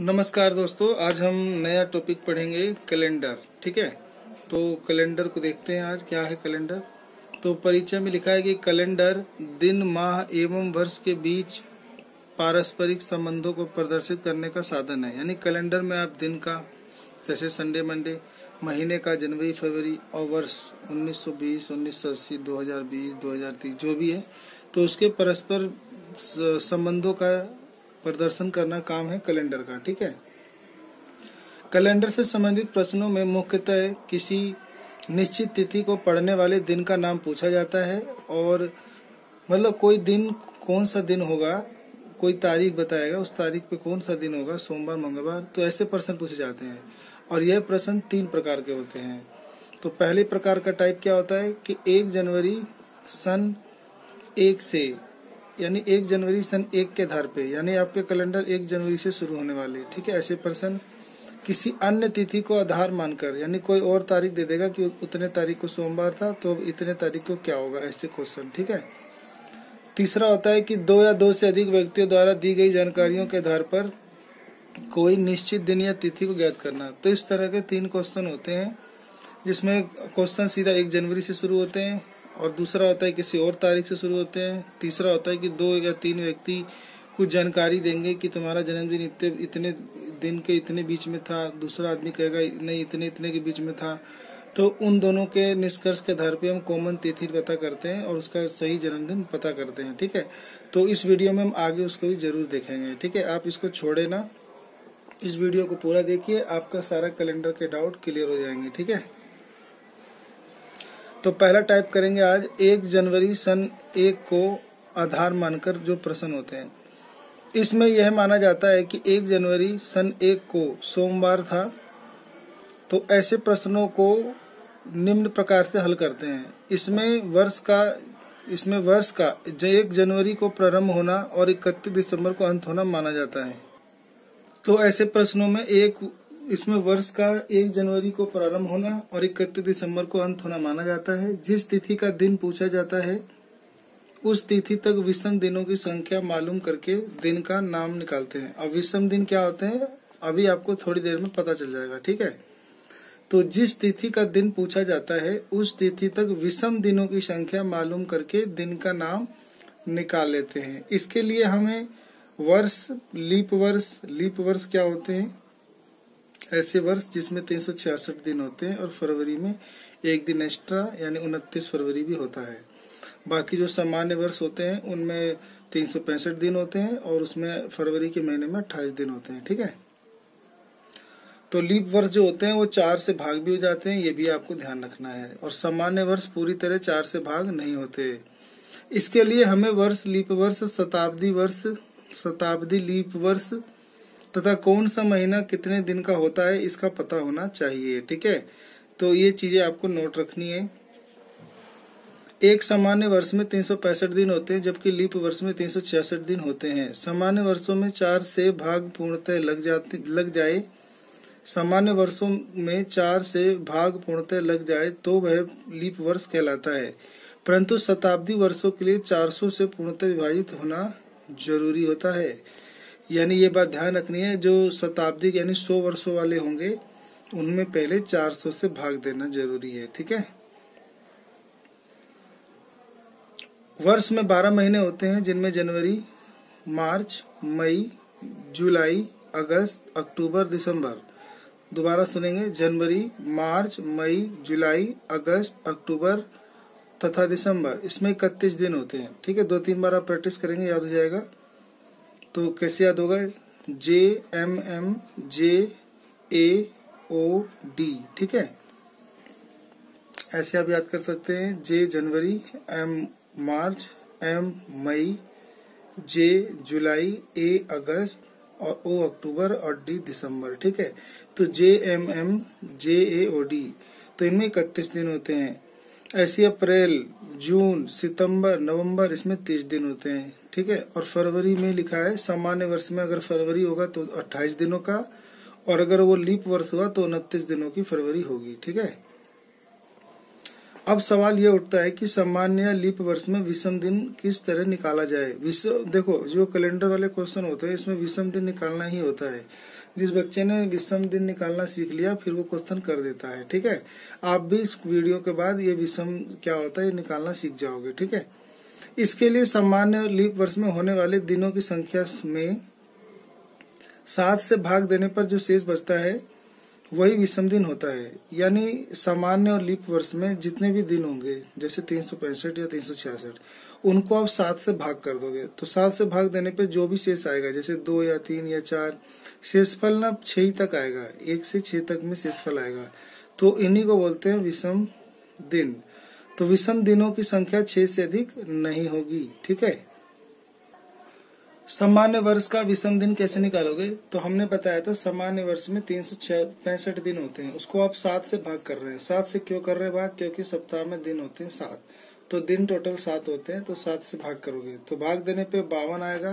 नमस्कार दोस्तों आज हम नया टॉपिक पढ़ेंगे कैलेंडर ठीक है? तो कैलेंडर को देखते हैं आज क्या है कैलेंडर तो परिचय में लिखा है कि कैलेंडर दिन माह एवं वर्ष के बीच पारस्परिक संबंधों को प्रदर्शित करने का साधन है। यानी कैलेंडर में आप दिन का जैसे संडे मंडे महीने का जनवरी फरवरी और वर्ष 1920, 1980, 2020, 2030 जो भी है तो उसके परस्पर संबंधों का प्रदर्शन करना काम है कैलेंडर का, ठीक है? कैलेंडर से संबंधित प्रश्नों में मुख्यतः किसी निश्चित तिथि को पढ़ने वाले दिन का नाम पूछा जाता है और मतलब कोई दिन कौन सा दिन होगा, कोई तारीख बताएगा, उस तारीख पे कौन सा दिन होगा, सोमवार, मंगलवार तो ऐसे प्रश्न पूछे जाते हैं और यह प्रश्न तीन प्रकार के होते हैं। तो पहले प्रकार का टाइप क्या होता है कि एक जनवरी सन एक से यानी एक जनवरी सन एक के आधार पे, यानी आपके कैलेंडर एक जनवरी से शुरू होने वाले, ठीक है? ऐसे पर्सन किसी अन्य तिथि को आधार मानकर, यानी कोई और तारीख दे देगा कि उतने तारीख को सोमवार था तो इतने तारीख को क्या होगा? ऐसे क्वेश्चन ठीक है? तीसरा होता है कि दो या दो से अधिक व्यक्तियों द्वारा दी गई जानकारियों के आधार पर कोई निश्चित दिन या तिथि को ज्ञात करना। तो इस तरह के तीन क्वेश्चन होते हैं, जिसमें क्वेश्चन सीधा एक जनवरी से शुरू होते हैं और दूसरा होता है किसी और तारीख से शुरू होते हैं। तीसरा होता है कि दो या तीन व्यक्ति कुछ जानकारी देंगे कि तुम्हारा जन्मदिन इतने इतने दिन के इतने बीच में था, दूसरा आदमी कहेगा, नहीं, इतने इतने के बीच में था। तो उन दोनों के निष्कर्ष के आधार पे हम कॉमन तिथि पता करते हैं और उसका सही जन्मदिन पता करते हैं, ठीक है? तो इस वीडियो में हम आगे उसको भी ज़रूर देखेंगे, ठीक है? आप इसको छोड़े ना। इस वीडियो को पूरा देखिए, आपका सारा कैलेंडर के डाउट क्लियर हो जाएँगे, ठीक है? तो पहला टाइप करेंगे आज, एक जनवरी सन एक को आधार मानकर जो प्रश्न होते हैं। इसमें यह माना जाता है कि एक जनवरी सन एक को सोमवार था तो ऐसे प्रश्नों को निम्न प्रकार से हल करते हैं। इसमें वर्ष का, इसमें वर्ष का एक जनवरी को प्रारंभ होना और इकतीस दिसंबर को अंत होना माना जाता है। तो ऐसे प्रश्नों में एक इसमें वर्ष का एक जनवरी को प्रारंभ होना और इकतीस दिसंबर को अंत होना माना जाता है। जिस तिथि का दिन पूछा जाता है, उस तिथि तक विषम दिनों की संख्या मालूम करके दिन का नाम निकालते हैं। अब विषम दिन क्या होते हैं, अभी आपको थोड़ी देर में पता चल जाएगा, ठीक है? तो जिस तिथि का दिन पूछा जाता है, उस तिथि तक विषम दिनों की संख्या मालूम करके दिन का नाम निकाल लेते हैं। इसके लिए हमें वर्ष, लीप वर्ष लीप वर्ष क्या होते हैं? ऐसे वर्ष जिसमें तीन सौ छियासठ दिन होते हैं और फरवरी में एक दिन एक्स्ट्रा यानी उनतीस फरवरी भी होता है। बाकी जो सामान्य वर्ष होते हैं, उनमें तीन सौ पैंसठ दिन होते हैं और उसमें फरवरी के महीने में अट्ठाईस दिन होते हैं, ठीक है? तो लीप वर्ष जो होते हैं, वो चार से भाग भी हो जाते हैं, ये भी आपको ध्यान रखना है। और सामान्य वर्ष पूरी तरह चार से भाग नहीं होते। इसके लिए हमें वर्ष, लीप वर्ष, शताब्दी वर्ष, शताब्दी लीप वर्ष तथा कौन सा महीना कितने दिन का होता है, इसका पता होना चाहिए, ठीक है? तो ये चीज़ें आपको नोट रखनी है। एक सामान्य वर्ष में तीन सौ पैंसठ दिन होते हैं, जबकि लीप वर्ष में तीन दिन होते हैं। सामान्य वर्षों में चार से भाग पूर्णतः लग जाते, लग जाए। सामान्य वर्षों में चार से भाग पूर्णतः लग जाए तो वह लीप वर्ष कहलाता है। परंतु शताब्दी वर्षों के लिए 400 से पूर्णतः विभाजित होना ज़रूरी होता है। यानी ये बात ध्यान रखनी है, जो शताब्दी यानी सौ वर्षों वाले होंगे, उनमें पहले 400 से भाग देना ज़रूरी है, ठीक है? वर्ष में 12 महीने होते हैं, जिनमें जनवरी, मार्च, मई, जुलाई, अगस्त, अक्टूबर, दिसंबर। दोबारा सुनेंगे, जनवरी, मार्च, मई, जुलाई, अगस्त, अक्टूबर तथा दिसंबर। इसमें इकतीस दिन होते हैं, ठीक है? दो तीन बार आप प्रैक्टिस करेंगे, याद हो जाएगा। तो कैसे याद होगा? J M M J A O D ठीक है? ऐसे आप याद कर सकते हैं। जे जनवरी एम मार्च एम मई जे जुलाई ए अगस्त, और ओ अक्टूबर, और डी दिसंबर, ठीक है? तो J M M J A O D तो इनमें इकतीस दिन होते हैं। ऐसे अप्रैल, जून, सितंबर, नवंबर, इसमें तीस दिन होते हैं, ठीक है? और फरवरी में लिखा है, सामान्य वर्ष में अगर फरवरी होगा तो 28 दिनों का, और अगर वो लीप वर्ष हुआ तो उनतीस दिनों की फरवरी होगी, ठीक है? अब सवाल ये उठता है कि सामान्य लीप वर्ष में विषम दिन किस तरह निकाला जाए? विषम देखो, जो कैलेंडर वाले क्वेश्चन होते हैं, इसमें विषम दिन निकालना ही होता है। जिस बच्चे ने विषम दिन निकालना सीख लिया, फिर वो क्वेश्चन कर देता है, ठीक है? आप भी इस वीडियो के बाद ये विषम क्या होता है, ये निकालना सीख जाओगे, ठीक है? इसके लिए सामान्य लीप वर्ष में होने वाले दिनों की संख्या में सात से भाग देने पर जो शेष बचता है, वही विषम दिन होता है। यानी सामान्य और लीप वर्ष में जितने भी दिन होंगे, जैसे तीन सौ पैंसठ या तीन सौ छियासठ उनको आप सात से भाग कर दोगे। तो सात से भाग देने पे जो भी शेष आएगा, जैसे दो या तीन या चार, शेषफल ना छह तक आएगा। एक से छह तक में शेषफल आएगा। तो इन्हीं को बोलते हैं विषम दिन। तो विषम दिनों की संख्या छह से अधिक नहीं होगी। ठीक है? सामान्य वर्ष का विषम दिन कैसे निकालोगे? तो हमने बताया था सामान्य वर्ष में तीन सौ पैंसठ दिन होते हैं। उसको आप सात से भाग कर रहे हैं। सात से क्यों कर रहे हैं भाग? क्योंकि सप्ताह में दिन होते हैं सात। तो दिन टोटल सात होते हैं तो सात से भाग करोगे। तो भाग देने पे बावन आएगा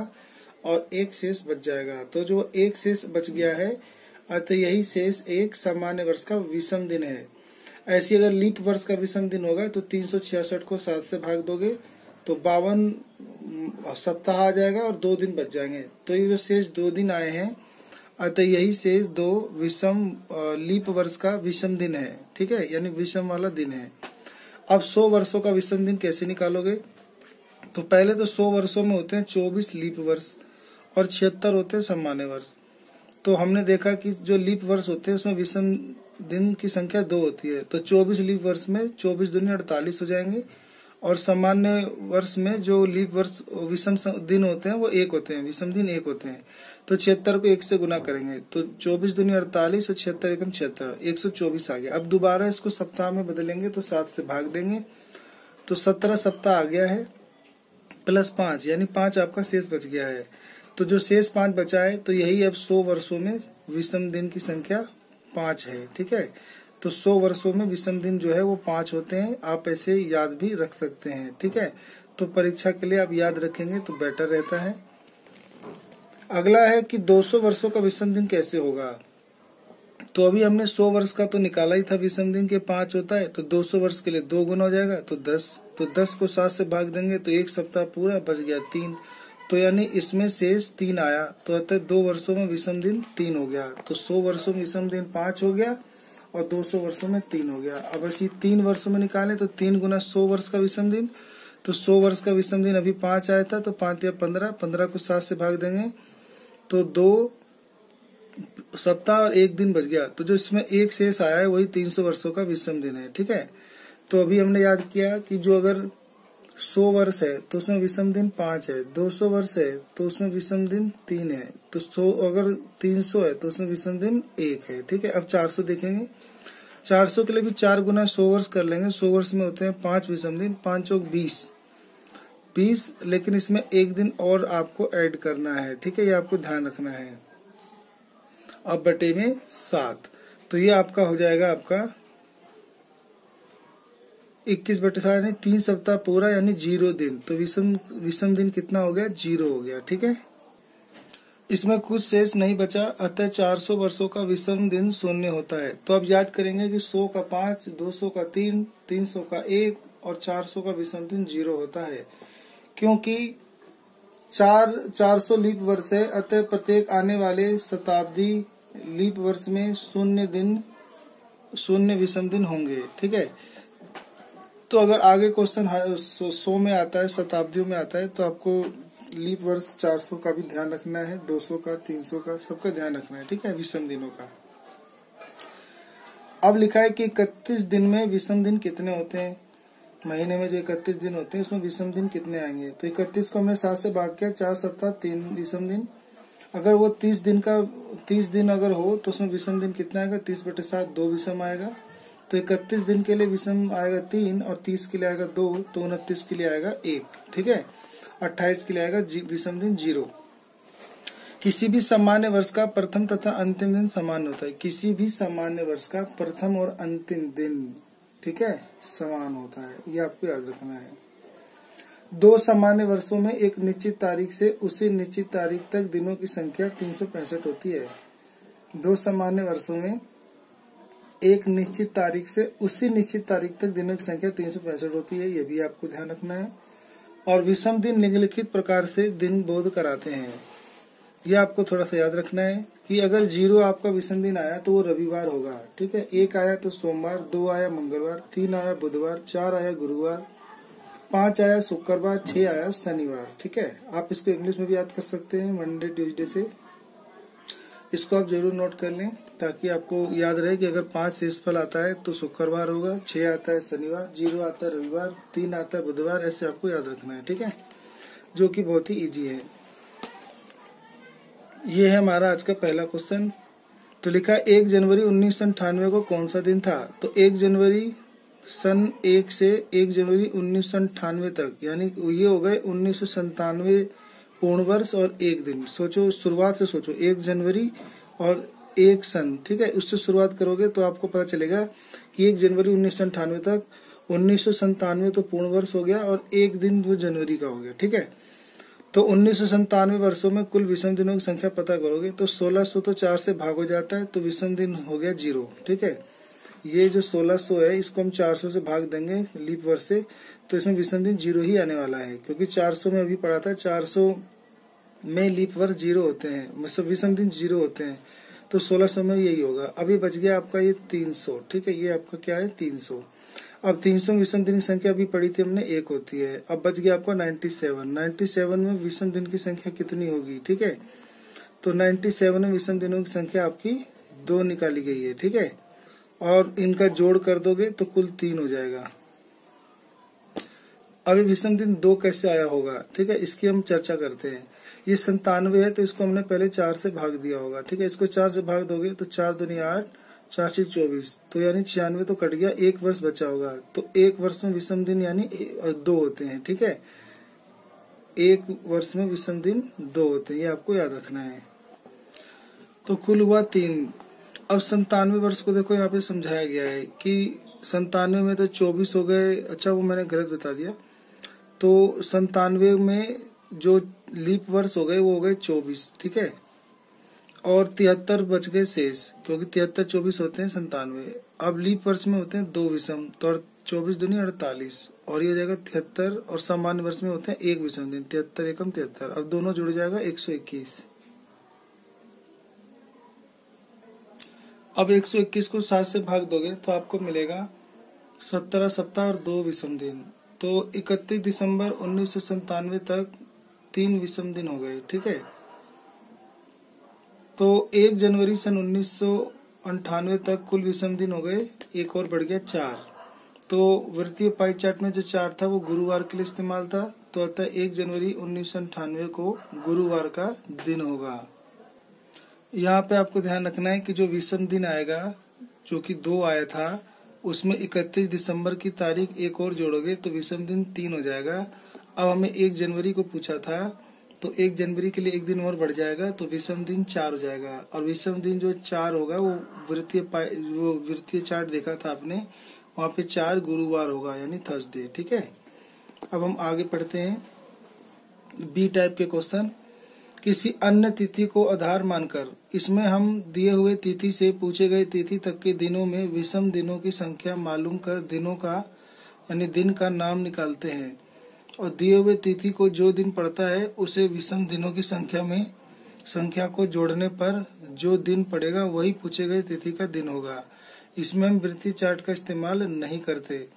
और एक शेष बच जाएगा। तो जो एक शेष बच गया है, अतः यही शेष एक सामान्य वर्ष का विषम दिन है। ऐसी अगर लीप वर्ष का विषम दिन होगा तो तीन सौ छियासठ को सात से भाग दोगे तो बावन सप्ताह आ जाएगा और दो दिन बच जाएँगे। तो ये जो शेष दो दिन आए हैं, अतः यही शेष दो विषम लीप वर्ष का विषम दिन है। ठीक है? यानी विषम वाला दिन है। अब सौ वर्षों का विषम दिन कैसे निकालोगे? तो पहले तो सौ वर्षों में होते हैं चौबीस लीप वर्ष और छिहत्तर होते हैं सामान्य वर्ष। तो हमने देखा कि जो लीप वर्ष होते हैं, उसमें विषम दिन की संख्या दो होती है। तो चौबीस लीप वर्ष में चौबीस दुनिया अड़तालीस हो जाएँगे और सामान्य वर्ष में जो लीप वर्ष विषम दिन होते हैं, वो एक होते हैं। विषम दिन एक होते हैं। तो छिहत्तर को एक से गुना करेंगे। तो चौबीस दुनिया अड़तालीस और छिहत्तर एकम छिहत्तर, एक सौ चौबीस आ गया। अब दोबारा इसको सप्ताह में बदलेंगे तो सात से भाग देंगे। तो सत्रह सप्ताह आ गया है, प्लस पाँच, यानी पाँच आपका शेष बच गया है। तो जो शेष पाँच बचा है तो यही अब सौ वर्षो में विषम दिन की संख्या पाँच है, ठीक है? तो सौ वर्षो में विषम दिन जो है वो पाँच होते हैं, आप ऐसे याद भी रख सकते हैं, ठीक है? तो परीक्षा के लिए आप याद रखेंगे तो बेटर रहता है। अगला है कि 200 वर्षों का विषम दिन कैसे होगा? तो अभी हमने 100 वर्ष का तो निकाला ही था विषम दिन के पाँच होता है तो 200 वर्ष के लिए दो गुना हो जाएगा तो 10 तो 10 को सात से भाग देंगे तो एक सप्ताह पूरा बच गया तीन। तो यानी इसमें शेष तीन आया तो अतः दो वर्षों में विषम दिन तीन हो गया। तो सौ वर्षों में विषम दिन पाँच हो गया और 200 वर्षों में तीन हो गया। अब ऐसी तीन वर्षों में निकाले तो तीन गुना सौ वर्ष का विषम दिन तो सौ वर्ष का विषम दिन अभी पाँच आया था तो पाँच या पंद्रह पंद्रह को सात से भाग देंगे तो दो सप्ताह और एक दिन बच गया। तो जो इसमें एक शेष आया है, वही तीन सौ वर्षो का विषम दिन है, ठीक है? तो अभी हमने याद किया कि जो अगर सौ वर्ष है तो उसमें विषम दिन पाँच है। दो सौ वर्ष है तो उसमें विषम दिन तीन है। तो सौ अगर तीन सौ है तो उसमें विषम दिन एक है, ठीक है? अब चार सौ देखेंगे। चार सौ के लिए भी चार गुना सौ वर्ष कर लेंगे। सौ वर्ष में होते हैं पाँच विषम दिन, पाँच बीस। बीस लेकिन इसमें एक दिन और आपको ऐड करना है, ठीक है? ये आपको ध्यान रखना है। अब बटे में सात। तो ये आपका हो जाएगा आपका इक्कीस बटे सात, यानी तीन सप्ताह पूरा, यानी ज़ीरो दिन। तो विषम विषम दिन कितना हो गया? ज़ीरो हो गया, ठीक है? इसमें कुछ शेष नहीं बचा, अतः 400 वर्षों का विषम दिन शून्य होता है। तो अब याद करेंगे कि 100 का पाँच 200 का तीन 300 का एक, और 400 का विषम दिन ज़ीरो होता है। क्योंकि चार 400 लीप वर्ष है, अतः प्रत्येक आने वाले शताब्दी लीप वर्ष में शून्य दिन, शून्य विषम दिन होंगे, ठीक है? तो अगर आगे क्वेश्चन सौ में आता है, शताब्दियों में आता है तो आपको लीप वर्ष 400 का भी ध्यान रखना है 200 का 300 का, सबका ध्यान रखना है, ठीक है? विषम दिनों का। अब लिखा है कि इकतीस दिन में विषम दिन कितने होते हैं? महीने में जो इकतीस दिन होते हैं, उसमें विषम दिन कितने आएँगे? तो इकतीस को हमने सात से भाग किया, चार सप्ताह, तीन विषम दिन। अगर वो तीस दिन का, तीस दिन अगर हो तो उसमें विषम दिन कितना आएगा? तीस बटे सात, दो विषम आएगा। तो इकतीस दिन के लिए विषम आएगा तीन, और तीस के लिए आएगा दो तो उनतीस के लिए आएगा एक, ठीक है? अट्ठाईस के लिए आएगा विषम दिन ज़ीरो। किसी भी सामान्य वर्ष का प्रथम तथा अंतिम दिन समान होता है। किसी भी सामान्य वर्ष का प्रथम और अंतिम दिन। ठीक है? समान होता है। ये आपको याद रखना है। दो सामान्य वर्षों में एक निश्चित तारीख से उसी निश्चित तारीख तक दिनों की संख्या तीन सौ पैंसठ होती है। दो सामान्य वर्षों में एक निश्चित तारीख से उसी निश्चित तारीख तक दिनों की संख्या तीन सौ पैंसठ होती है, ये भी आपको ध्यान रखना है। और विषम दिन निम्नलिखित प्रकार से दिन बोध कराते हैं। ये आपको थोड़ा सा याद रखना है कि अगर ज़ीरो आपका विषम दिन आया तो वो रविवार होगा, ठीक है? एक आया तो सोमवार, दो आया मंगलवार, तीन आया बुधवार, चार आया गुरुवार, पाँच आया शुक्रवार, छह आया शनिवार, ठीक है? आप इसको इंग्लिश में भी याद कर सकते हैं, मंडे, ट्यूसडे से। इसको आप ज़रूर नोट कर लें, ताकि आपको याद रहे कि अगर पाँच शेष फल आता है तो शुक्रवार होगा, छह आता है शनिवार, ज़ीरो आता है रविवार, तीन आता है बुधवार, ऐसे आपको याद रखना है, ठीक है? जो कि बहुत ही इजी है। ये है हमारा आज का पहला क्वेश्चन तो लिखा, एक जनवरी उन्नीस सौ अंठानवे को कौन सा दिन था? तो एक जनवरी सन एक से एक जनवरी उन्नीस सौ अंठानवे तक, यानी ये हो गए उन्नीस सौ संतानवे पूर्ण वर्ष और एक दिन। सोचो, शुरुआत से सोचो, एक जनवरी और एक सन, ठीक है? उससे शुरुआत करोगे तो आपको पता चलेगा कि एक जनवरी उन्नीस सौ अंठानवे तक, उन्नीस सौ संतानवे तो पूर्ण वर्ष हो गया और एक दिन वो जनवरी का हो गया, ठीक है? तो उन्नीस वर्षों में कुल विषम दिनों की संख्या पता करोगे तो 1600 तो चार से भाग हो जाता है तो विषम दिन हो गया ज़ीरो, ठीक है? ये जो 1600 है, इसको हम 400 से भाग देंगे लीप वर्ष से तो इसमें विषम दिन ज़ीरो ही आने वाला है, क्योंकि 400 में अभी पढ़ा था 400 में लीप वर्ष ज़ीरो होते हैं मतलब विषम दिन ज़ीरो होते हैं तो 1600 में यही होगा। अभी बच गया आपका ये 300 ठीक है? ये आपका क्या है? 300 अब 300 विषम दिन की संख्या अभी पढ़ी थी हमने, एक होती है। अब बच गया आपका 97 97 में विषम दिन की संख्या कितनी होगी, ठीक है? तो 97 में विषम दिनों की संख्या आपकी दो निकाली गई है, ठीक है? और इनका जोड़ कर दोगे तो कुल तीन हो जाएगा। अभी विषम दिन दो कैसे आया होगा, ठीक है? इसकी हम चर्चा करते हैं। ये संतानवे है तो इसको हमने पहले चार से भाग दिया होगा, ठीक है? इसको चार से भाग दोगे तो चार दुनिया आठ चार से चौबीस। तो यानी छियानवे तो कट गया, एक वर्ष बचा होगा। तो एक वर्ष में विषम दिन यानी दो होते हैं, ठीक है? एक वर्ष में विषम दिन दो होते हैं, ये आपको याद रखना है। तो कुल हुआ तीन। अब संतानवे वर्ष को देखो, यहाँ पे समझाया गया है कि संतानवे में तो चौबीस हो गए। अच्छा वो मैंने गलत बता दिया। तो संतानवे में जो लीप वर्ष हो गए, वो हो गए चौबीस, ठीक है? और तिहत्तर बच गए शेष, क्योंकि तिहत्तर चौबीस होते हैं संतानवे। अब लीप वर्ष में होते हैं दो विषम तो चौबीस दुनिया अड़तालीस, और ये हो जाएगा तिहत्तर, और सामान्य वर्ष में होते हैं एक विषम दिन, तिहत्तर एकम तिहत्तर। अब दोनों जुड़ जाएगा एक सौ इक्कीस। अब एक सौ इक्कीस को सात से भाग दोगे तो आपको मिलेगा सत्रह सप्ताह और दो विषम दिन। तो इकतीस दिसंबर उन्नीस तक तीन विषम दिन हो गए, ठीक है? तो एक जनवरी सन उन्नीस सौ अठानवे तक कुल विषम दिन हो गए, एक और बढ़ गया चार। तो वृत्तीय पाई चार्ट में जो चार था, वो गुरुवार के लिए इस्तेमाल था तो अतः एक जनवरी उन्नीस अंठानवे को गुरुवार का दिन होगा। यहाँ पे आपको ध्यान रखना है कि जो विषम दिन आएगा, जो कि दो आया था, उसमें 31 दिसंबर की तारीख एक और जोड़ोगे तो विषम दिन तीन हो जाएगा। अब हमें एक जनवरी को पूछा था तो एक जनवरी के लिए एक दिन और बढ़ जाएगा तो विषम दिन चार हो जाएगा। और विषम दिन जो चार होगा, वो वृत्तीय वो वृत्तीय चार्ट देखा था आपने, वहाँ पे चार गुरुवार होगा, यानी थर्सडे, ठीक है? अब हम आगे पढ़ते हैं बी टाइप के क्वेश्चन। किसी अन्य तिथि को आधार मानकर, इसमें हम दिए हुए तिथि से पूछे गए तिथि तक के दिनों में विषम दिनों की संख्या मालूम कर, दिनों का, यानी दिन का नाम निकालते हैं। और दिए हुए तिथि को जो दिन पड़ता है, उसे विषम दिनों की संख्या में, संख्या को जोड़ने पर जो दिन पड़ेगा, वही पूछे गए तिथि का दिन होगा। इसमें हम वृत्ति चार्ट का इस्तेमाल नहीं करते।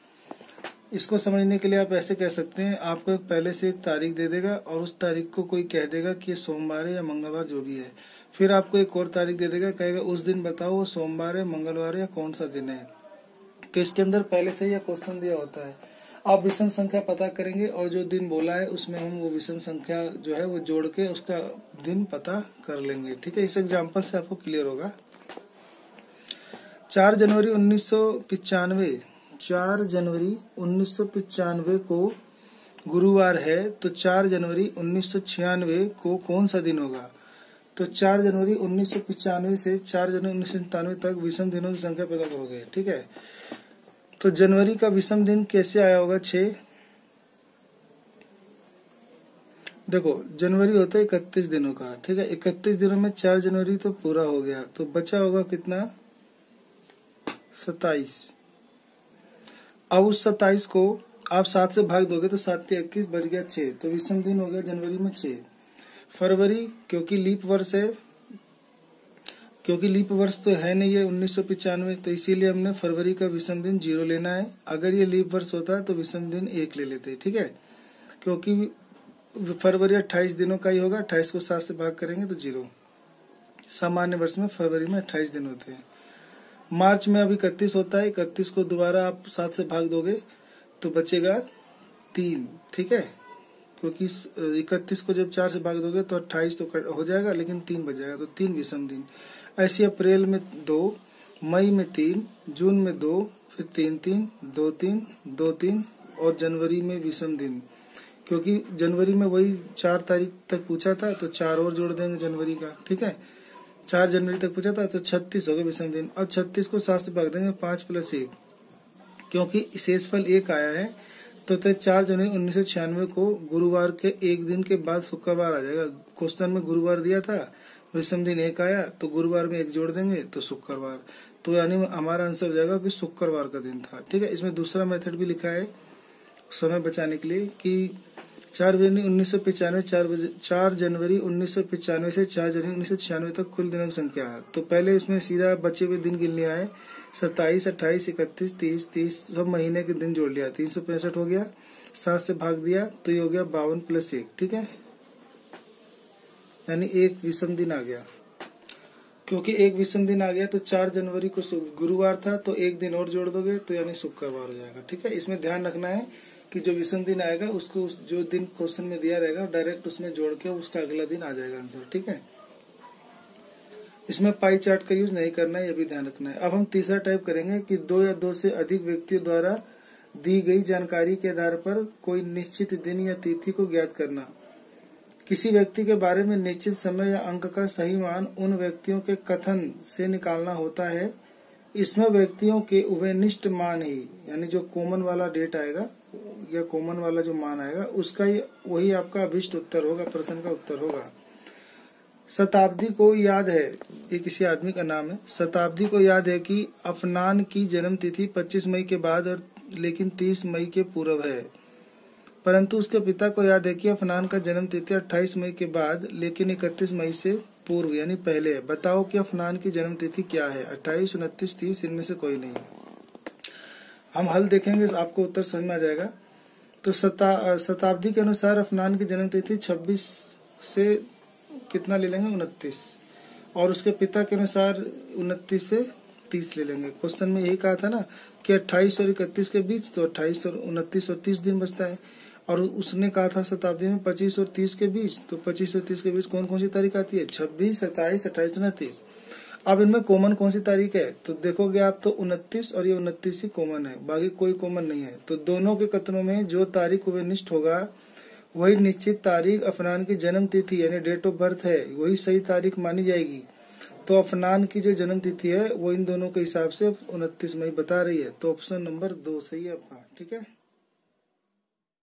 इसको समझने के लिए आप ऐसे कह सकते हैं, आपको पहले से एक तारीख दे देगा और उस तारीख को कोई कह देगा कि ये सोमवार है या मंगलवार जो भी है। फिर आपको एक और तारीख दे देगा, कहेगा, उस दिन बताओ वो सोमवार है, मंगलवार है या कौन सा दिन है। तो इसके अंदर पहले से यह क्वेश्चन दिया होता है। आप विषम संख्या पता करेंगे और जो दिन बोला है, उसमें हम वो विषम संख्या जो है, वो जोड़ के उसका दिन पता कर लेंगे। ठीक है, इस एग्ज़ाम्पल से आपको क्लियर होगा। चार जनवरी उन्नीस सौ पिचानवे। चार जनवरी उन्नीस सौ पिचानवे को गुरुवार है तो चार जनवरी उन्नीस सौ छियानवे को कौन सा दिन होगा? तो चार जनवरी उन्नीस सौ पिचानवे से चार जनवरी उन्नीस सौ तक विषम दिनों की संख्या पता करोगे। ठीक है? तो जनवरी का विषम दिन कैसे आया होगा? छ देखो, जनवरी होता है इकतीस दिनों का, ठीक है? इकतीस दिनों में चार जनवरी तो पूरा हो गया। तो बचा होगा कितना? सताइस अब उस सताइस को आप सात से भाग दोगे तो सात इक्कीस बच गया छह। तो विषम दिन हो गया जनवरी में छह। फरवरी, क्योंकि लीप वर्ष है क्योंकि लीप वर्ष तो है नहीं है उन्नीस तो इसीलिए हमने फरवरी का विषम दिन ज़ीरो लेना है। अगर ये लीप वर्ष होता तो विषम दिन एक ले लेते, ठीक है? क्योंकि फरवरी अट्ठाईस दिनों का ही होगा, अट्ठाईस को सात से भाग करेंगे तो ज़ीरो। सामान्य वर्ष में फरवरी में अट्ठाईस दिन होते हैं। मार्च में अब इकतीस होता है, इकतीस को दोबारा आप सात से भाग दोगे तो बचेगा तीन, ठीक है? क्योंकि इकतीस को जब चार से भाग दोगे तो अट्ठाईस तो हो जाएगा, लेकिन तीन बच जाएगा तो तीन विषम दिन। ऐसे अप्रैल में दो, मई में तीन, जून में दो, फिर तीन तीन, दो तीन दो तीन और जनवरी में विषम दिन। क्योंकि जनवरी में वही चार तारीख तक पूछा था तो चार और जोड़ देंगे जनवरी का, ठीक है? चार जनवरी तक पूछा था तो छत्तीस हो गए विषम दिन। अब छत्तीस को सात से भाग देंगे, पाँच प्लस एक। क्योंकि शेष फल एक आया है तो चार जनवरी उन्नीस सौ छियानवे को गुरुवार के एक दिन के बाद शुक्रवार आ जाएगा। क्वेश्चन में गुरुवार दिया था विषम दिन एक आया तो गुरुवार में एक जोड़ देंगे तो शुक्रवार। तो यानी हमारा आंसर हो जाएगा कि शुक्रवार का दिन था। ठीक है, इसमें दूसरा मेथड भी लिखा है समय बचाने के लिए कि चार जनवरी उन्नीस सौ पिचानवे, चार चार जनवरी उन्नीस सौ पिचानवे से चार जनवरी उन्नीस सौ छियानवे तक कुल दिनों की संख्या है। तो पहले इसमें सीधा बचे हुए दिन गिन लिया है सत्ताईस, अट्ठाईस, इकतीस, तीस तीस, सब महीने के दिन जोड़ लिया। तीन सौ पैंसठ हो गया, सात से भाग दिया तो ये हो गया बावन प्लस एक। ठीक है? यानी एक विषम दिन आ गया। क्योंकि एक विषम दिन आ गया तो चार जनवरी को गुरुवार था तो एक दिन और जोड़ दोगे तो यानी शुक्रवार हो जाएगा, ठीक है? इसमें ध्यान रखना है कि जो विषम दिन आएगा, उसको उस जो दिन क्वेश्चन में दिया रहेगा डायरेक्ट उसमें जोड़ के उसका अगला दिन आ जाएगा आंसर ठीक है? इसमें पाई चार्ट का यूज़ नहीं करना है यह भी ध्यान रखना है। अब हम तीसरा टाइप करेंगे कि दो या दो से अधिक व्यक्तियों द्वारा दी गई जानकारी के आधार पर कोई निश्चित दिन या तिथि को ज्ञात करना। किसी व्यक्ति के बारे में निश्चित समय या अंक का सही मान उन व्यक्तियों के कथन से निकालना होता है। इसमें व्यक्तियों के उभयनिष्ठ मान ही, यानी जो कॉमन वाला डेट आएगा या कॉमन वाला जो मान आएगा, उसका ही, वही आपका अभिष्ट उत्तर होगा, प्रश्न का उत्तर होगा। शताब्दी को याद है, ये किसी आदमी का नाम है। शताब्दी को याद है कि अफनान की जन्म तिथि 25 मई के बाद और लेकिन 30 मई के पूर्व है। परंतु उसके पिता को याद है कि अफनान का जन्म तिथि 28 मई के बाद लेकिन 31 मई से पूर्व यानी पहले है। बताओ कि अफनान की जन्म तिथि क्या है? अट्ठाईस उनतीस तीस इनमें से कोई नहीं। हम हल देखेंगे आपको उत्तर समझ में आ जाएगा। तो शता, शताब्दी के अनुसार अफनान की जन्म तिथि 26 से कितना ले लेंगे? उनतीस। और उसके पिता के अनुसार उनतीस से तीस ले लेंगे। क्वेश्चन में यही कहा था ना कि अट्ठाईस और इकतीस के बीच तो अट्ठाईस और उनतीस और तीस दिन बचता है। और उसने कहा था शताब्दी में पच्चीस और तीस के बीच तो पच्चीस और तीस के बीच कौन कौन सी तारीख आती है? छब्बीस, सत्ताईस अट्ठाईस उनतीस। अब इनमें कॉमन कौन सी तारीख है? तो देखोगे आप तो उनतीस और ये उनतीस ही कॉमन है, बाकी कोई कॉमन नहीं है। तो दोनों के कथनों में जो तारीख निष्ठ होगा, वही निश्चित तारीख अफनान की जन्म तिथि, यानी डेट ऑफ़ बर्थ है, वही सही तारीख मानी जाएगी। तो अफनान की जो जन्म तिथि है, वो इन दोनों के हिसाब से उनतीस मई बता रही है। तो ऑप्शन नंबर दो सही है आपका, ठीक है?